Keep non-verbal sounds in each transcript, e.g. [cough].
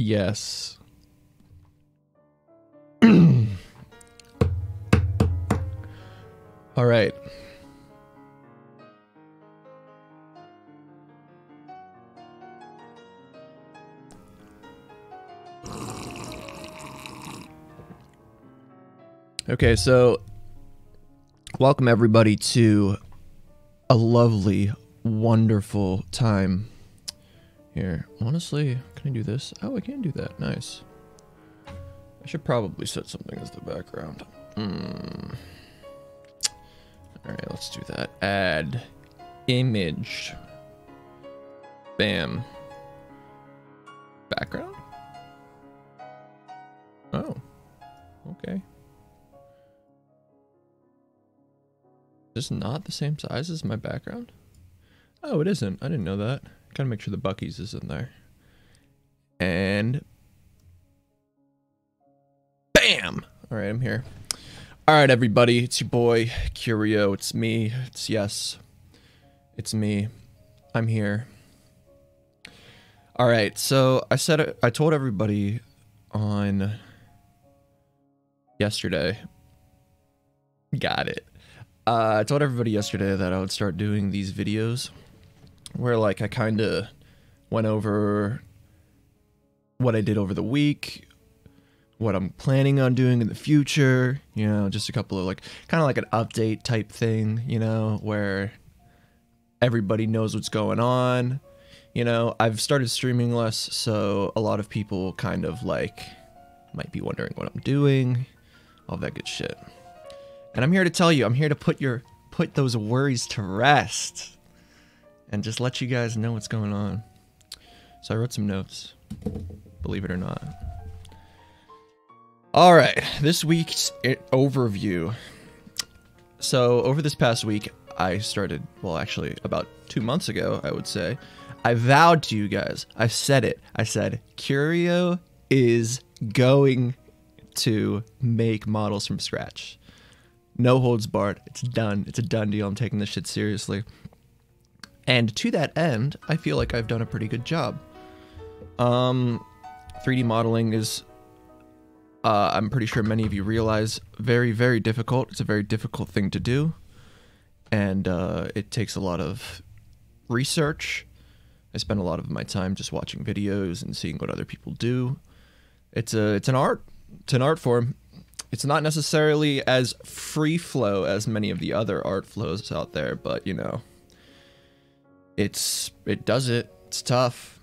Yes. [clears throat] All right. Okay, so welcome everybody to a lovely, wonderful time here. Honestly, can I do this? Oh, I can do that. Nice. I should probably set something as the background. Hmm. Alright, let's do that. Add image. Bam. Background? Oh. Okay. Is not the same size as my background? Oh, it isn't. I didn't know that. Gotta make sure the Bucky's is in there. And bam! Alright, I'm here. Alright, everybody. It's your boy, Curio. It's me. It's yes. It's me. I'm here. Alright, so I said I told everybody on yesterday. Got it. Uh, I told everybody yesterday that I would start doing these videos where like I kind of went over what I did over the week, what I'm planning on doing in the future, you know, just a couple of like kind of like an update type thing, you know, where everybody knows what's going on. You know, I've started streaming less, so a lot of people kind of like might be wondering what I'm doing, all that good shit. And I'm here to tell you, I'm here to put your put those worries to rest and just let you guys know what's going on. So I wrote some notes, believe it or not. All right, this week's overview. So over this past week, I started, well, actually about two months ago, I would say, I vowed to you guys, I said it, I said, Curio is going to make models from scratch. No holds barred. It's done. It's a done deal. I'm taking this shit seriously. And to that end, I feel like I've done a pretty good job. Um, 3D modeling is, uh, I'm pretty sure many of you realize, very, very difficult. It's a very difficult thing to do. And uh, it takes a lot of research. I spend a lot of my time just watching videos and seeing what other people do. It's a, it's an art. It's an art form. It's not necessarily as free flow as many of the other art flows out there, but you know, it's it does it. It's tough.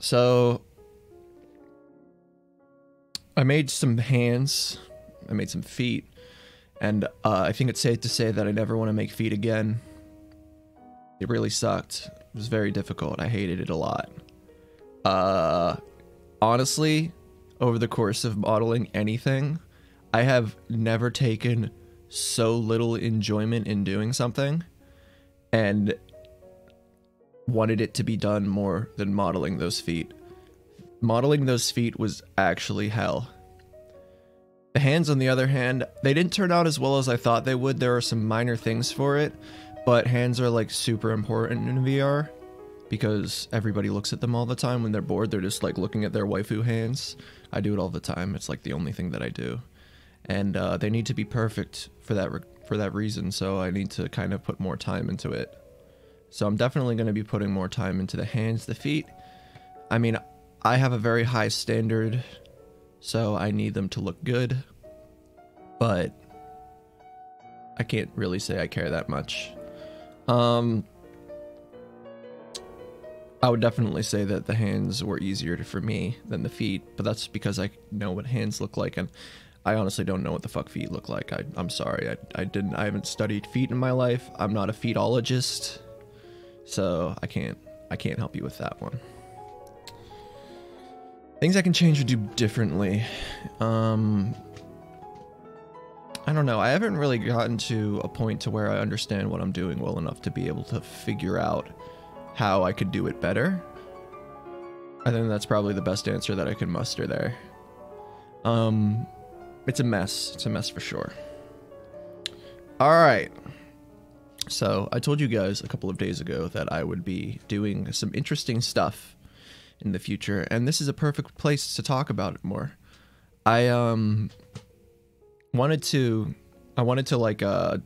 So I made some hands. I made some feet. And uh, I think it's safe to say that I never want to make feet again. It really sucked. It was very difficult. I hated it a lot. Uh, honestly, over the course of modeling anything, I have never taken so little enjoyment in doing something and wanted it to be done more than modeling those feet. Modeling those feet was actually hell. The hands, on the other hand, they didn't turn out as well as I thought they would. There are some minor things for it, but hands are like super important in VR because everybody looks at them all the time when they're bored. They're just like looking at their waifu hands. I do it all the time. It's like the only thing that I do and uh, they need to be perfect for that for that reason. So I need to kind of put more time into it. So I'm definitely going to be putting more time into the hands, the feet. I mean, I have a very high standard, so I need them to look good, but I can't really say I care that much. Um, I would definitely say that the hands were easier for me than the feet, but that's because I know what hands look like and I honestly don't know what the fuck feet look like. I, I'm sorry. I, I didn't. I haven't studied feet in my life. I'm not a feetologist, so I can't. I can't help you with that one. Things I can change or do differently. Um, I don't know. I haven't really gotten to a point to where I understand what I'm doing well enough to be able to figure out how I could do it better. I think that's probably the best answer that I can muster there. Um, it's a mess. It's a mess for sure. All right. So I told you guys a couple of days ago that I would be doing some interesting stuff in the future, and this is a perfect place to talk about it more. I um wanted to I wanted to like uh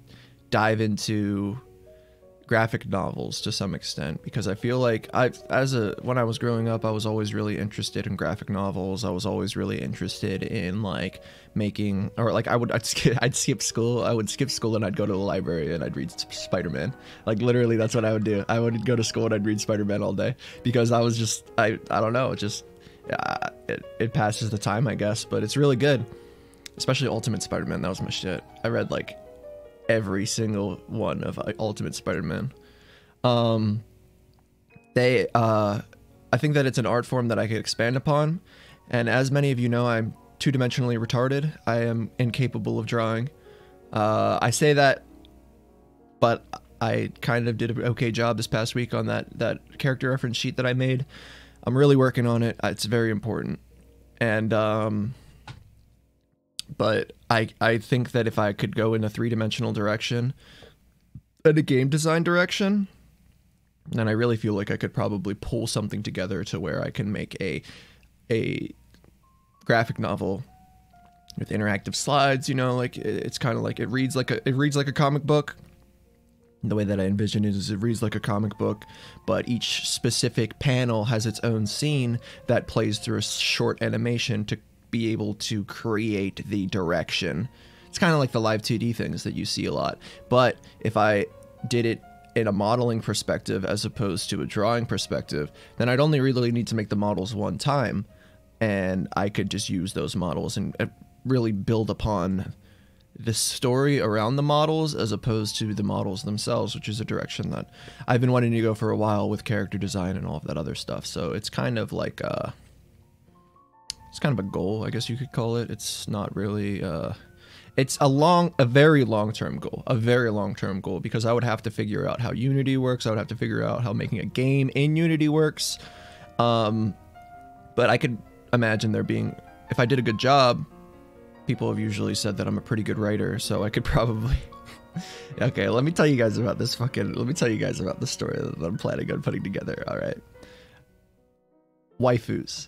dive into graphic novels to some extent because I feel like I as a when I was growing up I was always really interested in graphic novels. I was always really interested in like making or like I would [laughs] I'd skip, I'd skip school. I would skip school and I'd go to the library and I'd read Spider-Man. Like literally that's what I would do. I would go to school and I'd read Spider-Man all day because I was just I I don't know, just yeah, it, it passes the time I guess, but it's really good. Especially Ultimate Spider-Man, that was my shit. I read like every single one of uh, Ultimate Spider-Man. Um, they, uh, I think that it's an art form that I could expand upon, and as many of you know, I'm two-dimensionally retarded. I am incapable of drawing. Uh, I say that, but I kind of did an okay job this past week on that that character reference sheet that I made. I'm really working on it. It's very important, and um, but I I think that if I could go in a three dimensional direction and a game design direction, then I really feel like I could probably pull something together to where I can make a a graphic novel with interactive slides. You know, like it's kind of like it reads like a it reads like a comic book. The way that I envision it is it reads like a comic book, but each specific panel has its own scene that plays through a short animation to be able to create the direction. It's kind of like the live 2D things that you see a lot. But if I did it in a modeling perspective as opposed to a drawing perspective, then I'd only really need to make the models one time and I could just use those models and really build upon the story around the models as opposed to the models themselves, which is a direction that I've been wanting to go for a while with character design and all of that other stuff. So it's kind of like uh it's kind of a goal, I guess you could call it. It's not really uh it's a long a very long-term goal, a very long-term goal because I would have to figure out how Unity works, I would have to figure out how making a game in Unity works. Um but I could imagine there being if I did a good job, people have usually said that I'm a pretty good writer, so I could [laughs] probably Okay, let me tell you guys about this fucking let me tell you guys about the story that I'm planning on putting together, alright? Waifus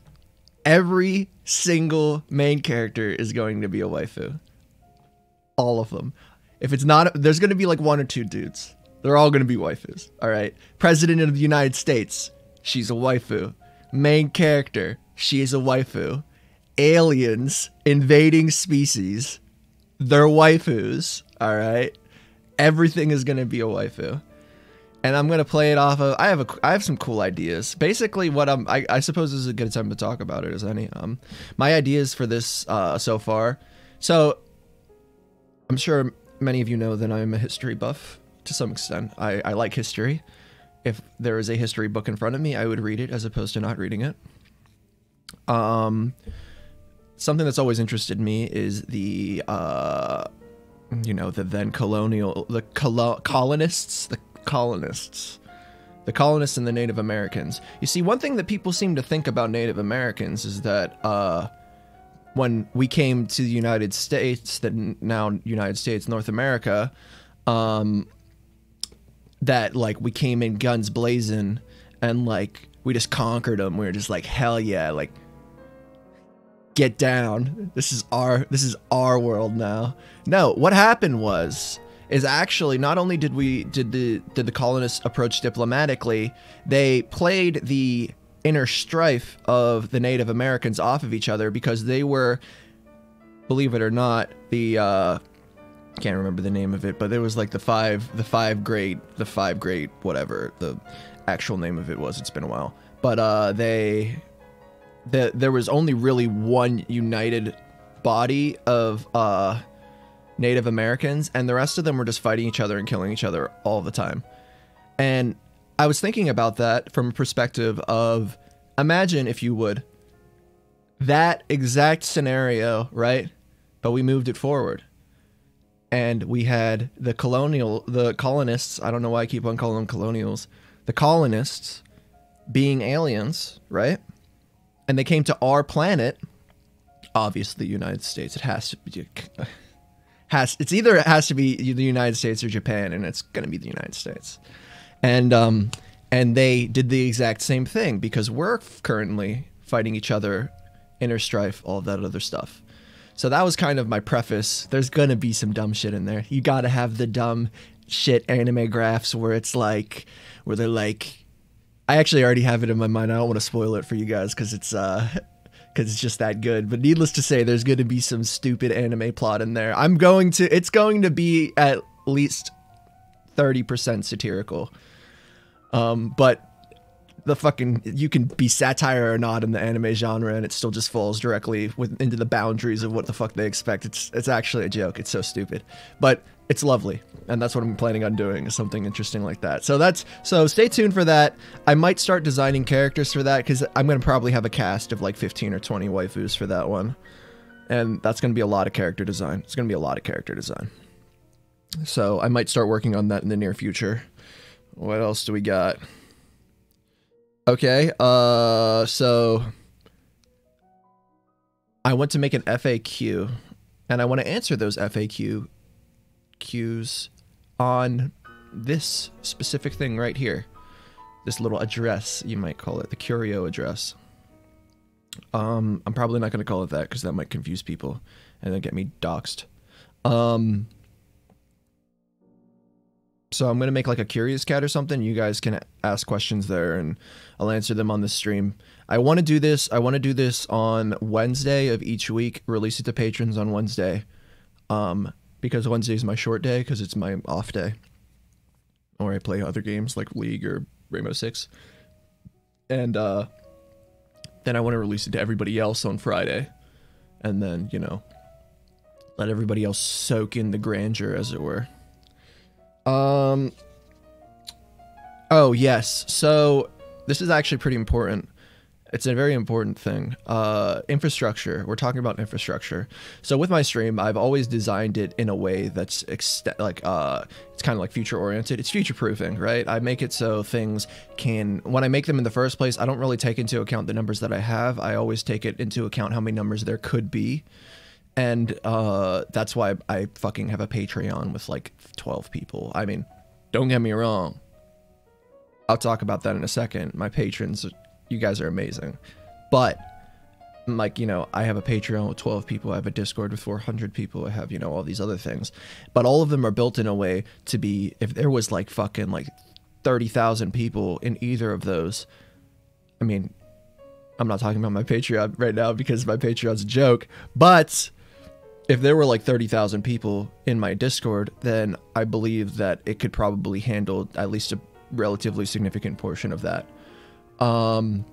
every single main character is going to be a waifu. All of them. If it's not, there's going to be like one or two dudes. They're all going to be waifus. All right. President of the United States, she's a waifu. Main character, she is a waifu. Aliens invading species, they're waifus. All right. Everything is going to be a waifu and I'm gonna play it off of. I have a, I have some cool ideas. Basically, what I'm, I, I suppose this is a good time to talk about it as any. Um, my ideas for this uh, so far. So, I'm sure many of you know that I'm a history buff to some extent. I, I like history. If there is a history book in front of me, I would read it as opposed to not reading it. Um, something that's always interested me is the, uh, you know, the then colonial, the colo- colonists, the colonists. The colonists and the Native Americans. You see, one thing that people seem to think about Native Americans is that uh, when we came to the United States, that now United States, North America, um, that like we came in guns blazing and like we just conquered them. We were just like, hell yeah, like get down. This is our this is our world now. No, what happened was is actually not only did we did the did the colonists approach diplomatically, they played the inner strife of the Native Americans off of each other because they were, believe it or not, the uh, can't remember the name of it, but there was like the five the five great the five great whatever the actual name of it was. It's been a while, but uh, they the, there was only really one united body of uh Native Americans, and the rest of them were just fighting each other and killing each other all the time. And I was thinking about that from a perspective of imagine, if you would, that exact scenario, right? But we moved it forward. And we had the colonial, the colonists, I don't know why I keep on calling them colonials, the colonists being aliens, right? And they came to our planet, obviously the United States. It has to be has it's either it has to be the United States or Japan, and it's gonna be the United States. And um, and they did the exact same thing because we're currently fighting each other, inner strife, all that other stuff. So that was kind of my preface. There's gonna be some dumb shit in there. You gotta have the dumb shit anime graphs where it's like, where they're like, I actually already have it in my mind. I don't want to spoil it for you guys because it's uh, because it's just that good. But needless to say, there's going to be some stupid anime plot in there. I'm going to, it's going to be at least 30% satirical. Um, but the fucking you can be satire or not in the anime genre and it still just falls directly with, into the boundaries of what the fuck they expect it's it's actually a joke it's so stupid but it's lovely and that's what i'm planning on doing is something interesting like that. So that's so stay tuned for that. I might start designing characters for that because i'm going to probably have a cast of like 15 or 20 waifus for that one. And that's going to be a lot of character design. It's going to be a lot of character design. So i might start working on that in the near future. What else do we got? Okay, uh, so I want to make an FAQ, and I want to answer those FAQ cues on this specific thing right here. This little address, you might call it, the curio address. Um, I'm probably not going to call it that because that might confuse people and then get me doxxed. Um, so I'm gonna make like a curious cat or something. You guys can ask questions there, and I'll answer them on the stream. I want to do this. I want to do this on Wednesday of each week. Release it to patrons on Wednesday, um, because Wednesday is my short day because it's my off day, or I play other games like League or Rainbow Six, and uh, then I want to release it to everybody else on Friday, and then you know, let everybody else soak in the grandeur, as it were. Um. Oh yes. So this is actually pretty important. It's a very important thing. Uh, infrastructure. We're talking about infrastructure. So with my stream, I've always designed it in a way that's like uh, it's kind of like future oriented. It's future proofing, right? I make it so things can when I make them in the first place, I don't really take into account the numbers that I have. I always take it into account how many numbers there could be and uh, that's why I fucking have a Patreon with like 12 people. I mean, don't get me wrong. I'll talk about that in a second. My patrons, you guys are amazing. But, like, you know, I have a Patreon with 12 people. I have a Discord with 400 people. I have, you know, all these other things. But all of them are built in a way to be, if there was like fucking like 30,000 people in either of those, I mean, I'm not talking about my Patreon right now because my Patreon's a joke, but if there were like 30,000 people in my Discord, then I believe that it could probably handle at least a relatively significant portion of that. Um,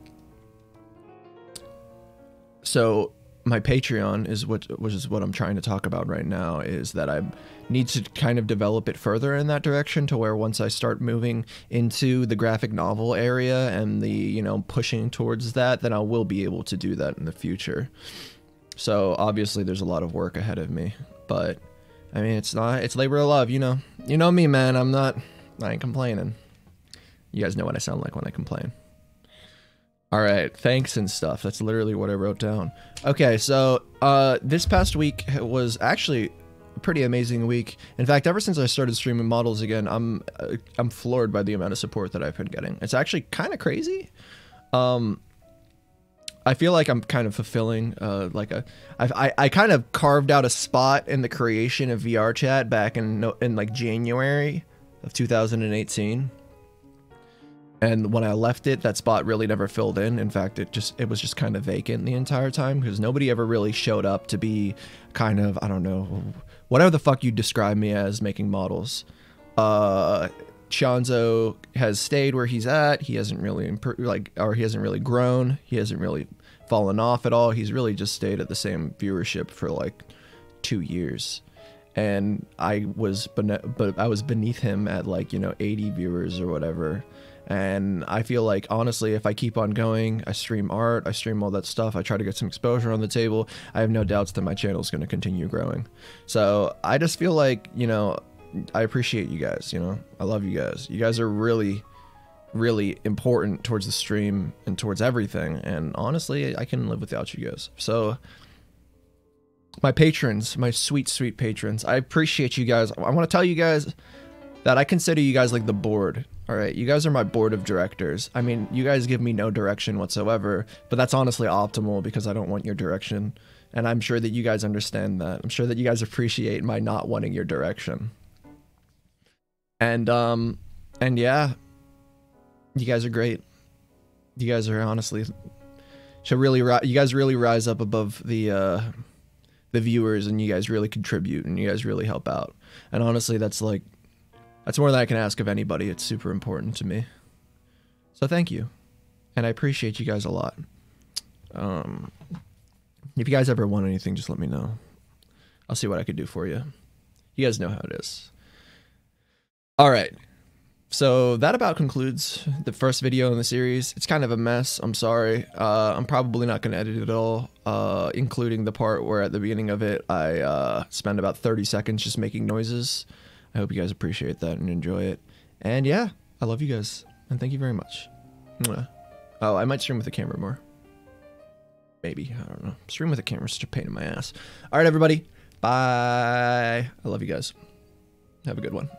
so my Patreon is what which is what I'm trying to talk about right now is that I need to kind of develop it further in that direction to where once I start moving into the graphic novel area and the you know pushing towards that then I will be able to do that in the future. So obviously there's a lot of work ahead of me, but I mean it's not it's labor of love, you know. You know me, man. I'm not I ain't complaining. You guys know what I sound like when I complain. All right, thanks and stuff. That's literally what I wrote down. Okay, so uh, this past week was actually a pretty amazing week. In fact, ever since I started streaming models again, I'm uh, I'm floored by the amount of support that I've been getting. It's actually kind of crazy. Um, I feel like I'm kind of fulfilling uh, like a I've, I I kind of carved out a spot in the creation of VR chat back in in like January of 2018. And when I left it, that spot really never filled in. In fact, it just it was just kind of vacant the entire time because nobody ever really showed up to be kind of I don't know whatever the fuck you describe me as making models. Uh, Chanzo has stayed where he's at. He hasn't really like, or he hasn't really grown. He hasn't really fallen off at all. He's really just stayed at the same viewership for like two years, and I was but I was beneath him at like you know 80 viewers or whatever. And I feel like honestly, if I keep on going, I stream art, I stream all that stuff, I try to get some exposure on the table. I have no doubts that my channel is going to continue growing. So I just feel like you know I appreciate you guys. You know, I love you guys. You guys are really, really important towards the stream and towards everything. And honestly, I can live without you guys. So, my patrons, my sweet, sweet patrons, I appreciate you guys. I want to tell you guys that I consider you guys like the board. All right, you guys are my board of directors. I mean, you guys give me no direction whatsoever, but that's honestly optimal because I don't want your direction. And I'm sure that you guys understand that. I'm sure that you guys appreciate my not wanting your direction. And um and yeah, you guys are great. You guys are honestly should really you guys really rise up above the uh the viewers and you guys really contribute and you guys really help out. And honestly, that's like that's more than I can ask of anybody. It's super important to me. So thank you. And I appreciate you guys a lot. Um, if you guys ever want anything, just let me know. I'll see what I could do for you. You guys know how it is. All right. So that about concludes the first video in the series. It's kind of a mess. I'm sorry. Uh, I'm probably not going to edit it all, uh, including the part where at the beginning of it, I uh, spend about 30 seconds just making noises. I hope you guys appreciate that and enjoy it. And yeah, I love you guys. And thank you very much. Mwah. Oh, I might stream with the camera more. Maybe. I don't know. Stream with the camera is such a pain in my ass. All right, everybody. Bye. I love you guys. Have a good one.